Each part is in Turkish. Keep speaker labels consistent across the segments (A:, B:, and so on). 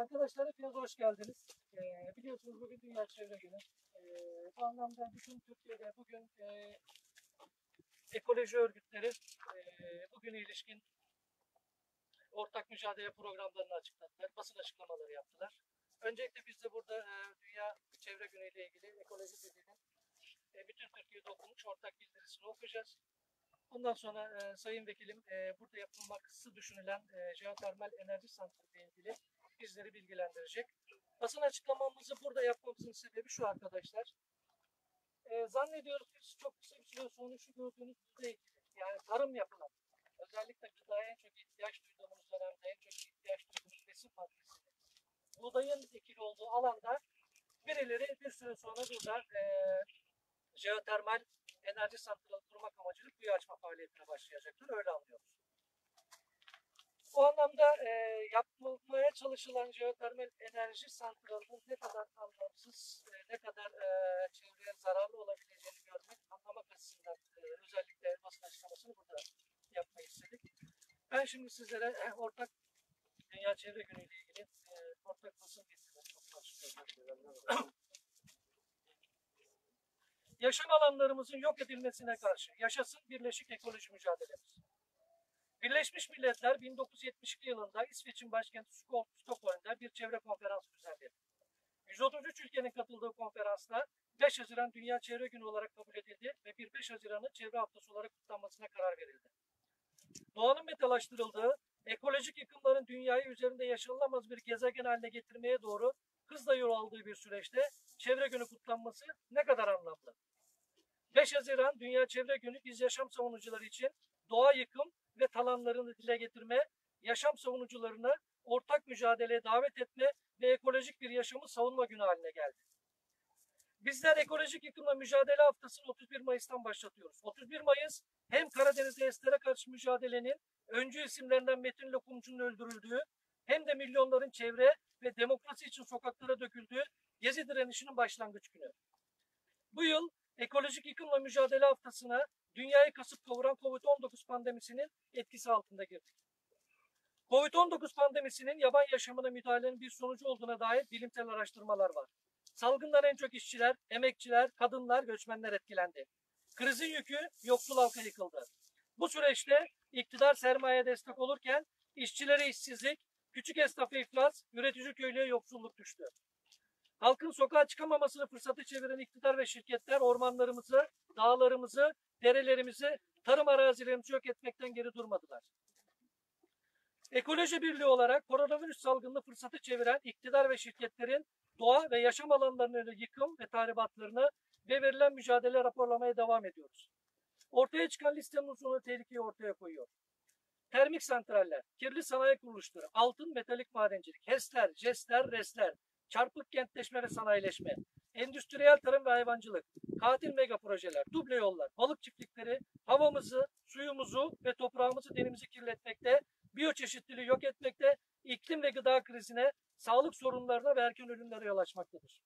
A: Arkadaşlar hepiniz hoş geldiniz. Ee, biliyorsunuz bugün Dünya Çevre Günü. Ee, bu anlamda bütün Türkiye'de bugün e, ekoloji örgütleri e, bugüne ilişkin ortak mücadele programlarını açıkladılar. Basın açıklamaları yaptılar. Öncelikle biz de burada e, Dünya Çevre Günü ile ilgili ekoloji birliğinin e, bütün Türkiye'de okunmuş ortak bildirisini okuyacağız. Ondan sonra e, Sayın Vekilim e, burada yapılması düşünülen e, jeotermal enerji santrali ile ilgili bizleri bilgilendirecek. Basın açıklamamızı burada yapmamızın sebebi şu arkadaşlar. E, zannediyoruz biz çok kısa bir süre sonra şu gördüğünüz ilgili. Yani tarım yapılan, özellikle gıdaya en çok ihtiyaç duyduğumuz dönemde en çok ihtiyaç duyduğumuz besin maddesi. Buğdayın ekili olduğu alanda birileri bir süre sonra burada e, jeotermal enerji santrali kurmak amacıyla kuyu açma faaliyetine başlayacaklar. Öyle anlıyoruz. Bu anlamda e, yapılmaya çalışılan jeotermal enerji santralinin ne kadar anlamsız, e, ne kadar e, çevreye zararlı olabileceğini görmek, anlamak açısından e, özellikle basın açıklamasını burada yapmayı istedik. Ben şimdi sizlere e, ortak Dünya Çevre Günü ile ilgili e, ortak basın açıklayacağım. Yaşam alanlarımızın yok edilmesine karşı yaşasın birleşik ekoloji mücadelemiz. Birleşmiş Milletler 1972 yılında İsveç'in başkenti Stockholm'da bir çevre konferansı düzenledi. 133 ülkenin katıldığı konferansta 5 Haziran Dünya Çevre Günü olarak kabul edildi ve bir 5 Haziran'ı çevre haftası olarak kutlanmasına karar verildi. Doğanın metalaştırıldığı, ekolojik yıkımların dünyayı üzerinde yaşanılamaz bir gezegen haline getirmeye doğru hızla yol aldığı bir süreçte Çevre Günü kutlanması ne kadar anlamlı? 5 Haziran Dünya Çevre Günü biz yaşam savunucuları için doğa yıkım ve talanlarını dile getirme, yaşam savunucularını ortak mücadeleye davet etme ve ekolojik bir yaşamı savunma günü haline geldi. Bizler ekolojik yıkımla mücadele haftasını 31 Mayıs'tan başlatıyoruz. 31 Mayıs hem Karadeniz'de estere karşı mücadelenin öncü isimlerinden Metin Lokumcu'nun öldürüldüğü hem de milyonların çevre ve demokrasi için sokaklara döküldüğü Gezi direnişinin başlangıç günü. Bu yıl ekolojik yıkımla mücadele haftasına dünyayı kasıp kavuran COVID-19 pandemisinin etkisi altında girdik. COVID-19 pandemisinin yaban yaşamına müdahalenin bir sonucu olduğuna dair bilimsel araştırmalar var. Salgından en çok işçiler, emekçiler, kadınlar, göçmenler etkilendi. Krizin yükü yoksul halka yıkıldı. Bu süreçte iktidar sermaye destek olurken işçilere işsizlik, küçük esnafa iflas, üretici köylüye yoksulluk düştü. Halkın sokağa çıkamamasını fırsatı çeviren iktidar ve şirketler ormanlarımızı, dağlarımızı, derelerimizi, tarım arazilerimizi yok etmekten geri durmadılar. Ekoloji Birliği olarak koronavirüs salgını fırsatı çeviren iktidar ve şirketlerin doğa ve yaşam alanlarının yıkım ve tahribatlarını ve verilen mücadele raporlamaya devam ediyoruz. Ortaya çıkan listenin uzunluğu tehlikeyi ortaya koyuyor. Termik santraller, kirli sanayi kuruluşları, altın metalik madencilik, HES'ler, JES'ler, RES'ler, çarpık kentleşme ve sanayileşme, endüstriyel tarım ve hayvancılık, katil mega projeler, duble yollar, balık çiftlikleri havamızı, suyumuzu ve toprağımızı denimizi kirletmekte, biyoçeşitliliği yok etmekte, iklim ve gıda krizine, sağlık sorunlarına ve erken ölümlere yol açmaktadır.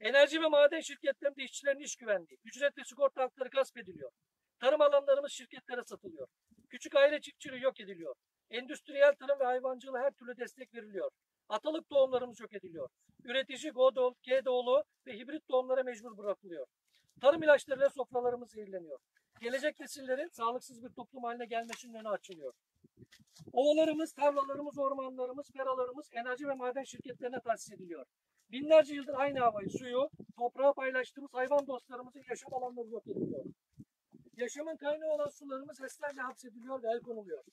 A: Enerji ve maden şirketlerinde işçilerin iş güvenliği, ücret ve sigorta hakları gasp ediliyor. Tarım alanlarımız şirketlere satılıyor. Küçük aile çiftçiliği yok ediliyor. Endüstriyel tarım ve hayvancılığa her türlü destek veriliyor. Atalık tohumlarımız yok ediliyor. Üretici Godol, GDO'lu ve hibrit tohumlara mecbur bırakılıyor. Tarım ilaçlarıyla sofralarımız zehirleniyor. Gelecek nesillerin sağlıksız bir toplum haline gelmesinin önü açılıyor. Ovalarımız, tarlalarımız, ormanlarımız, meralarımız enerji ve maden şirketlerine tahsis ediliyor. Binlerce yıldır aynı havayı, suyu, toprağı paylaştığımız hayvan dostlarımızın yaşam alanları yok ediliyor. Yaşamın kaynağı olan sularımız HES'lerle hapsediliyor ve el konuluyor.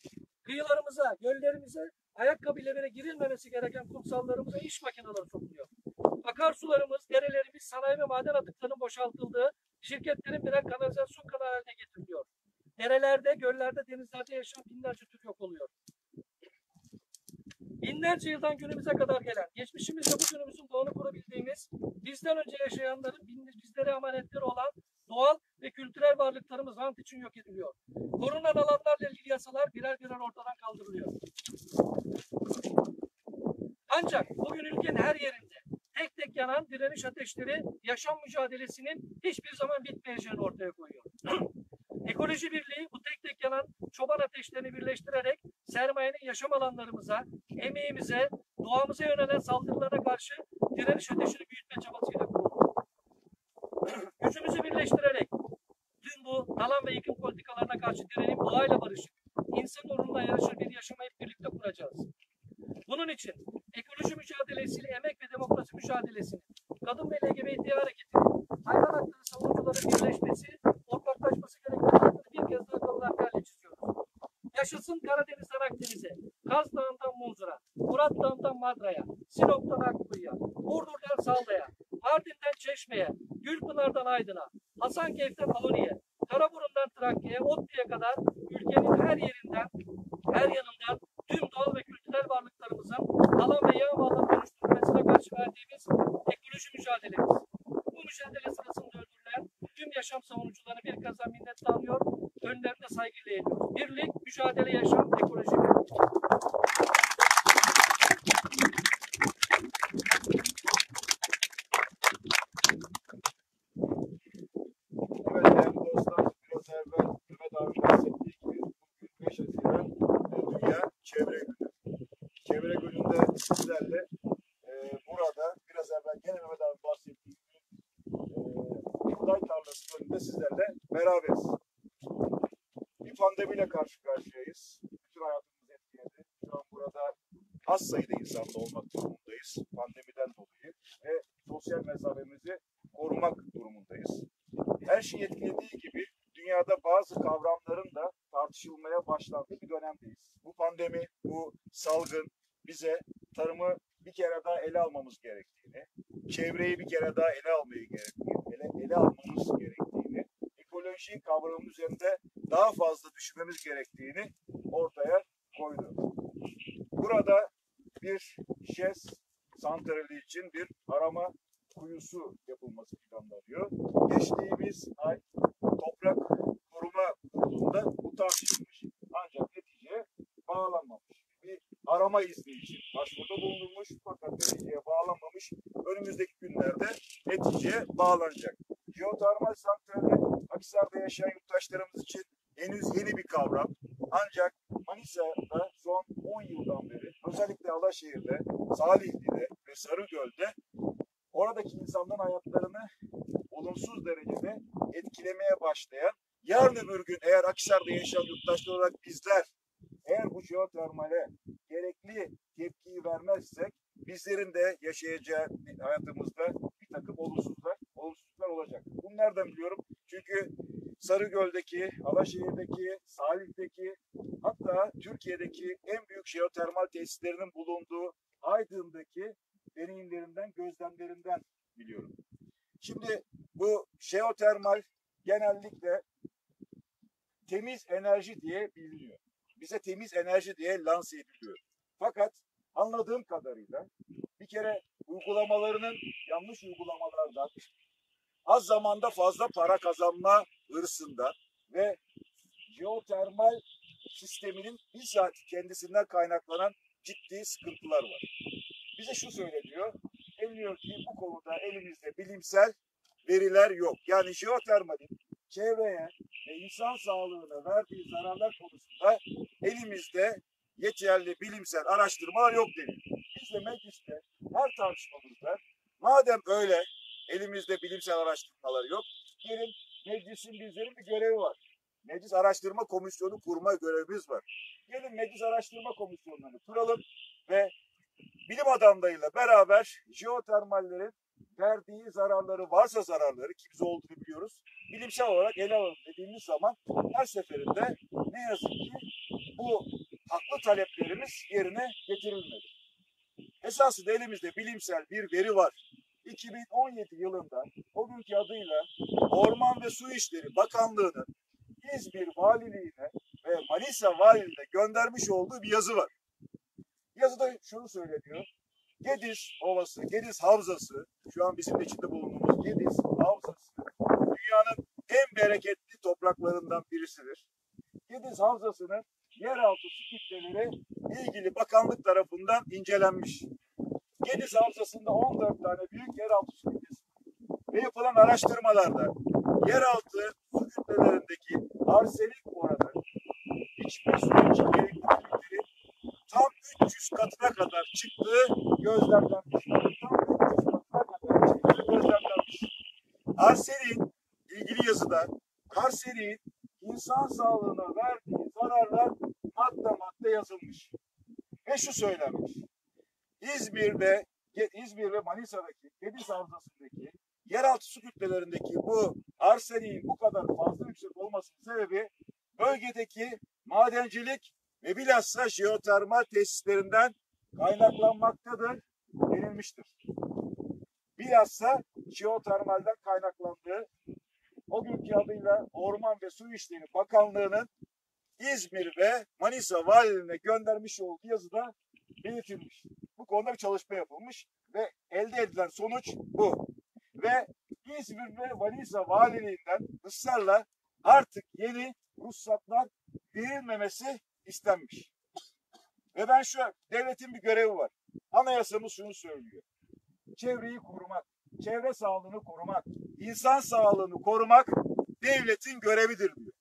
A: Kıyılarımıza, göllerimize, ayakkabıyla bile girilmemesi gereken kumsallarımıza iş makineleri sokuluyor. Akarsularımız, derelerimiz, sanayi ve maden atıklarının boşaltıldığı şirketlerin birer kanalizasyon kanalı haline getiriliyor. Derelerde, göllerde, denizlerde yaşayan binlerce tür yok oluyor. Binlerce yıldan günümüze kadar gelen, geçmişimizde bugünümüzün doğunu kurabildiğimiz, bizden önce yaşayanların bizlere amanetleri olan doğal ve kültürel varlıklarımız rant için yok ediliyor. Korunan alanlarla ilgili yasalar birer birer ortadan kaldırılıyor. Ancak bugün ülkenin her yerinde tek tek yanan direniş ateşleri yaşam mücadelesinin hiçbir zaman bitmeyeceğini ortaya koyuyor. Ekoloji Birliği bu tek tek yanan çoban ateşlerini birleştirerek sermayenin yaşam alanlarımıza, emeğimize, doğamıza yönelen saldırılara karşı direniş öteşini büyütme çabasıyla kuruldu. Gücümüzü birleştirerek tüm bu talan ve yıkım politikalarına karşı direnip doğayla barışık, insan onuruna yarışır bir yaşamı hep birlikte kuracağız. Bunun için ekoloji mücadelesiyle emek ve demokrasi mücadelesini, kadın ve LGBT hareketini, hayvan hakları savunucuların birleşmesi, Aydın'a, Hasankeyf'ten Aloni'ye, Karaburun'dan Trakya'ya, Otlu'ya kadar ülkenin her yerinden, her yanından tüm doğal ve kültürel varlıklarımızın alan ve yağ malına dönüştürülmesine karşı verdiğimiz ekoloji mücadelemiz. Bu mücadele sırasında öldürülen tüm yaşam savunucularına bir kez daha minnet anıyor, önlerine saygıyla eğiliyoruz. Birlik, mücadele, yaşam, ekoloji.
B: Evet değerli dostlar, biraz evvel Mehmet abi bahsettiği gibi bugün 5 Haziran e, Dünya Çevre Günü. Çevre Günü'nde sizlerle e, burada biraz evvel gene Mehmet abi bahsettiği gibi e, buğday tarlası önünde sizlerle beraberiz. Pandemiyle karşı karşıyayız. Bütün hayatımızı etkiledi. Şu an burada az sayıda insanla olmak durumundayız pandemiden dolayı ve sosyal mesafemizi korumak durumundayız her şeyi etkilediği gibi dünyada bazı kavramların da tartışılmaya başlandığı bir dönemdeyiz. Bu pandemi, bu salgın bize tarımı bir kere daha ele almamız gerektiğini, çevreyi bir kere daha ele almayı gerektiğini, ele, ele almamız gerektiğini, ekoloji kavramının üzerinde daha fazla düşünmemiz gerektiğini ortaya koydu. Burada bir ŞES santrali için bir arama kuyusu yapılması planlanıyor. Geçtiğimiz ay toprak koruma kurulunda bu tartışılmış ancak neticeye bağlanmamış. Bir arama izni için başvuruda bulunulmuş fakat neticeye bağlanmamış. Önümüzdeki günlerde neticeye bağlanacak. Jeotermal santrali Akhisar'da yaşayan yurttaşlarımız için henüz yeni bir kavram. Ancak Manisa'da son 10 yıldan beri Alaşehir'de, Salihli'de ve Sarıgöl'de oradaki insanların hayatlarını olumsuz derecede etkilemeye başlayan, yarın öbür gün eğer Akhisar'da yaşayan yurttaşlar olarak bizler eğer bu jeotermale gerekli tepkiyi vermezsek bizlerin de yaşayacağı hayatımızda bir takım olumsuzluklar, olumsuzluklar olacak. Bunu nereden biliyorum? Çünkü Sarıgöl'deki, Alaşehir'deki, Salih'teki hatta Türkiye'deki en büyük jeotermal tesislerinin bulunduğu Aydın'daki deneyimlerimden, gözlemlerimden biliyorum. Şimdi bu jeotermal genellikle temiz enerji diye biliniyor. Bize temiz enerji diye lanse ediliyor. Fakat anladığım kadarıyla bir kere uygulamalarının yanlış uygulamalardan az zamanda fazla para kazanma hırsında ve jeotermal sisteminin bizzat kendisinden kaynaklanan ciddi sıkıntılar var bize şu söyleniyor. Deniliyor ki bu konuda elimizde bilimsel veriler yok. Yani jeotermalin çevreye ve insan sağlığına verdiği zararlar konusunda elimizde yeterli bilimsel araştırmalar yok deniyor. Biz de mecliste her tartışmamızda madem öyle elimizde bilimsel araştırmalar yok, gelin meclisin bizlerin bir görevi var. Meclis Araştırma Komisyonu kurma görevimiz var. Gelin meclis araştırma komisyonlarını kuralım ve bilim adamlarıyla beraber jeotermallerin verdiği zararları varsa zararları ki biz olduğunu biliyoruz. Bilimsel olarak ele alalım dediğimiz zaman her seferinde ne yazık ki bu haklı taleplerimiz yerine getirilmedi. Esasında elimizde bilimsel bir veri var. 2017 yılında o günkü adıyla Orman ve Su İşleri Bakanlığı'nın İzmir Valiliğine ve Manisa Valiliğine göndermiş olduğu bir yazı var. Yazıda şunu söyleniyor. Gediz Ovası, Gediz Havzası, şu an bizim de içinde bulunduğumuz Gediz Havzası, dünyanın en bereketli topraklarından birisidir. Gediz Havzası'nın yeraltı su kütleleri ilgili bakanlık tarafından incelenmiş. Gediz Havzası'nda 14 tane büyük yeraltı su kütlesi var. ve yapılan araştırmalarda yeraltı su kütlelerindeki arsenik oranı içme suyu için gerekli tam 300 katına kadar çıktığı gözlemlenmiş. Tam 300 katına kadar çıktığı gözlemlenmiş. Arsenin ilgili yazıda Arsenin insan sağlığına verdiği zararlar madde madde yazılmış. Ve şu söylenmiş. İzmir'de, İzmir ve Manisa'daki Deniz Havzası'ndaki yeraltı su kütlelerindeki bu arseniğin bu kadar fazla olmasının sebebi bölgedeki madencilik ve bilhassa jeotermal tesislerinden kaynaklanmaktadır denilmiştir. Bilhassa jeotermalden kaynaklandığı o günkü adıyla Orman ve Su İşleri Bakanlığı'nın İzmir ve Manisa valilerine göndermiş olduğu yazıda belirtilmiş. Bu konuda bir çalışma yapılmış ve elde edilen sonuç bu. Ve İzmir ve Manisa valiliğinden ısrarla artık yeni ruhsatlar verilmemesi istenmiş. Ve ben şu devletin bir görevi var. Anayasamız şunu söylüyor. Çevreyi korumak, çevre sağlığını korumak, insan sağlığını korumak devletin görevidir diyor.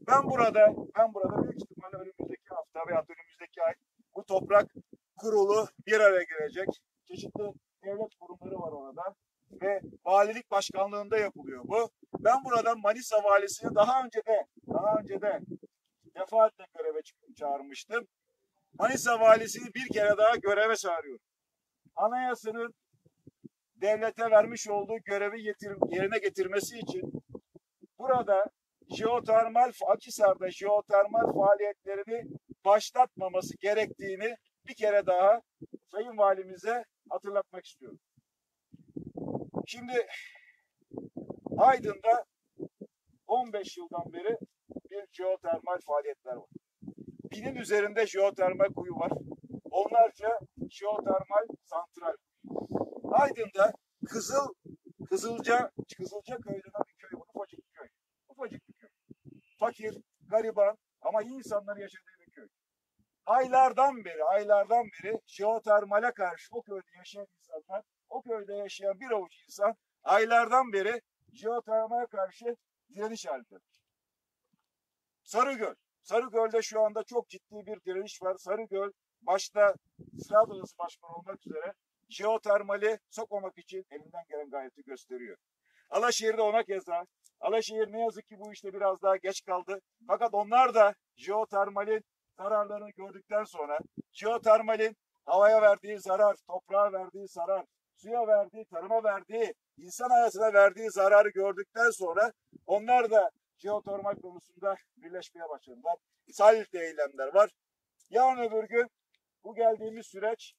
B: Ben burada, ben burada büyük ihtimalle önümüzdeki hafta veya önümüzdeki ay bu toprak kurulu bir araya gelecek. Çeşitli devlet kurumları var orada ve valilik başkanlığında yapılıyor bu. Ben buradan Manisa valisini daha önce de daha önce de defaatle göreve çağırmıştım. Manisa valisini bir kere daha göreve çağırıyorum. Anayasanın devlete vermiş olduğu görevi getir, yerine getirmesi için burada jeotermal Akhisar'da jeotermal faaliyetlerini başlatmaması gerektiğini bir kere daha Sayın Valimize hatırlatmak istiyorum. Şimdi Aydın'da 15 yıldan beri bir jeotermal faaliyetler var. Binin üzerinde jeotermal kuyu var. Onlarca jeotermal santral. Aydın'da Kızıl Kızılca Kızılca köyü denen bir köy var. Ufacık bir köy. Ufacık bir köy. Fakir, gariban ama iyi insanların yaşadığı bir köy. Aylardan beri, aylardan beri jeotermale karşı o köyde yaşayan insanlar, o köyde yaşayan bir avuç insan aylardan beri jeotermale karşı direniş halinde. Sarıgöl. Sarıgöl'de şu anda çok ciddi bir direniş var. Sarıgöl başta Ziraat Odası Başkanı olmak üzere jeotermali sokmamak için elinden gelen gayreti gösteriyor. Alaşehir'de ona keza. Alaşehir ne yazık ki bu işte biraz daha geç kaldı. Fakat onlar da jeotermalin zararlarını gördükten sonra jeotermalin havaya verdiği zarar, toprağa verdiği zarar, suya verdiği, tarıma verdiği, insan hayatına verdiği zararı gördükten sonra onlar da jeotermal konusunda birleşmeye başladılar. Salih eylemler var. Yarın öbür gün bu geldiğimiz süreç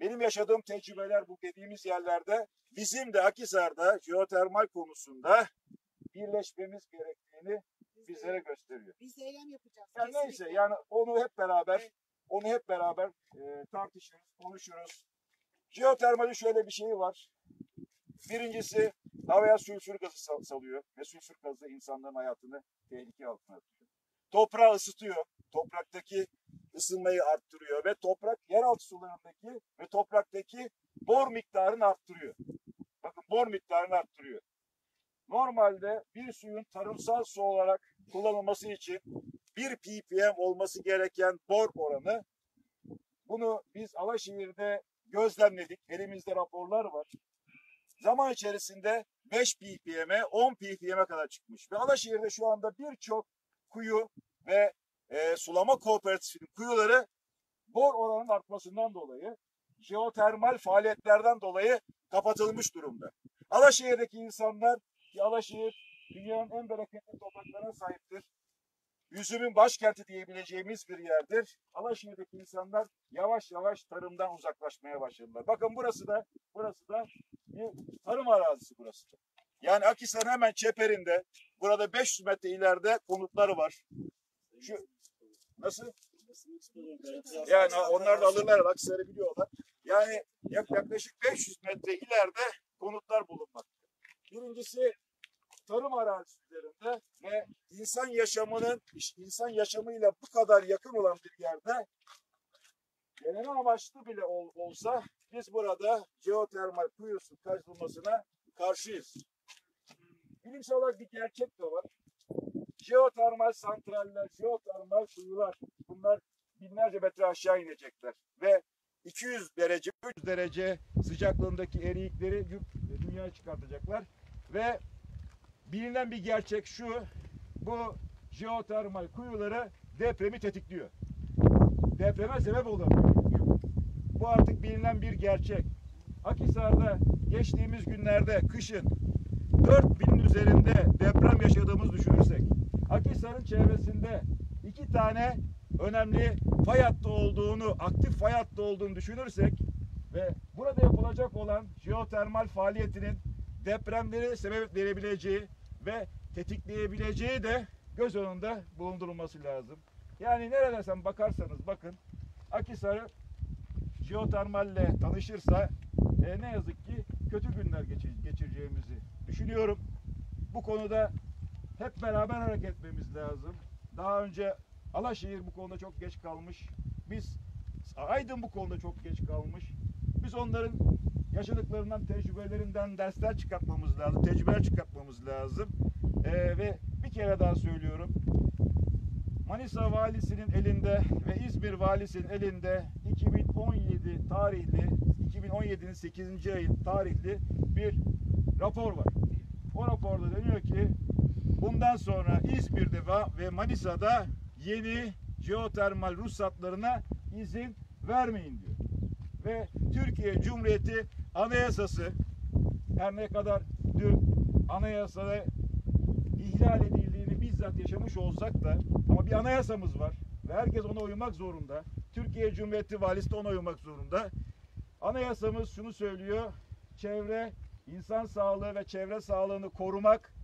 B: benim yaşadığım tecrübeler bu dediğimiz yerlerde bizim de Akhisar'da jeotermal konusunda birleşmemiz gerektiğini bizlere gösteriyor.
C: Biz eylem yapacağız.
B: Yani neyse yani onu hep beraber onu hep beraber e, tartışırız, konuşuruz. Jeotermalin şöyle bir şeyi var. Birincisi havaya sülfür gazı sal- salıyor ve sülfür gazı insanların hayatını tehlike altına atıyor. Toprağı ısıtıyor. Topraktaki ısınmayı arttırıyor ve toprak yeraltı sularındaki ve topraktaki bor miktarını arttırıyor. Bakın bor miktarını arttırıyor. Normalde bir suyun tarımsal su olarak kullanılması için 1 ppm olması gereken bor oranı bunu biz Alaşehir'de gözlemledik. Elimizde raporlar var. Zaman içerisinde 5 ppm'e 10 ppm'e kadar çıkmış. Ve Alaşehir'de şu anda birçok kuyu ve e, sulama kooperatifinin kuyuları bor oranının artmasından dolayı jeotermal faaliyetlerden dolayı kapatılmış durumda. Alaşehir'deki insanlar ki Alaşehir dünyanın en bereketli topraklarına sahiptir. Üzümün başkenti diyebileceğimiz bir yerdir. Alaşehir'deki insanlar yavaş yavaş tarımdan uzaklaşmaya başladılar. Bakın burası da burası da bir tarım arazisi burası. da. Yani Akhisar'ın hemen çeperinde burada 500 metre ileride konutları var. Şu nasıl? Yani onlar da alırlar Akhisar'ı biliyorlar. Yani yak- yaklaşık 500 metre ileride konutlar bulunmakta. Birincisi tarım arazisi üzerinde ve insan yaşamının insan yaşamıyla bu kadar yakın olan bir yerde deneme amaçlı bile ol- olsa biz burada jeotermal kuyusu kazılmasına karşıyız. Bilimsel olarak bir gerçek de var. Jeotermal santraller, jeotermal kuyular bunlar binlerce metre aşağı inecekler. Ve 200 derece, 300 derece sıcaklığındaki eriyikleri dünyaya çıkartacaklar. Ve bilinen bir gerçek şu, bu jeotermal kuyuları depremi tetikliyor. Depreme sebep olabiliyor. Bu artık bilinen bir gerçek. Akhisar'da geçtiğimiz günlerde kışın 4000 üzerinde deprem yaşadığımız düşünürsek, Akhisar'ın çevresinde iki tane önemli fay hattı olduğunu, aktif fay hattı olduğunu düşünürsek ve burada yapılacak olan jeotermal faaliyetinin depremleri sebep verebileceği ve tetikleyebileceği de göz önünde bulundurulması lazım. Yani nereden bakarsanız bakın Akhisar'ı jeotermalle tanışırsa e, ne yazık ki kötü günler geçir- geçireceğimizi düşünüyorum. Bu konuda hep beraber hareket etmemiz lazım. Daha önce Alaşehir bu konuda çok geç kalmış. Biz Aydın bu konuda çok geç kalmış. Biz onların yaşadıklarından, tecrübelerinden dersler çıkartmamız lazım, tecrübeler çıkartmamız lazım. E, ve bir kere daha söylüyorum. Manisa valisinin elinde ve İzmir valisinin elinde 2017 tarihli 2017'nin 8. ayın tarihli bir rapor var. O raporda deniyor ki bundan sonra İzmir'de ve Manisa'da yeni jeotermal ruhsatlarına izin vermeyin diyor. Ve Türkiye Cumhuriyeti Anayasası her ne kadar dün anayasada ihlal edildiğini bizzat yaşamış olsak da ama bir anayasamız var ve herkes ona uymak zorunda. Türkiye Cumhuriyeti valisi de ona uymak zorunda. Anayasamız şunu söylüyor. Çevre, insan sağlığı ve çevre sağlığını korumak,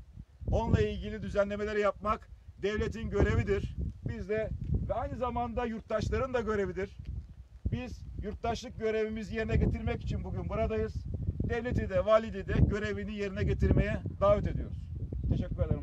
B: onunla ilgili düzenlemeleri yapmak devletin görevidir. Biz de ve aynı zamanda yurttaşların da görevidir. Biz yurttaşlık görevimizi yerine getirmek için bugün buradayız. Devleti de, validi de görevini yerine getirmeye davet ediyoruz. Teşekkür ederim.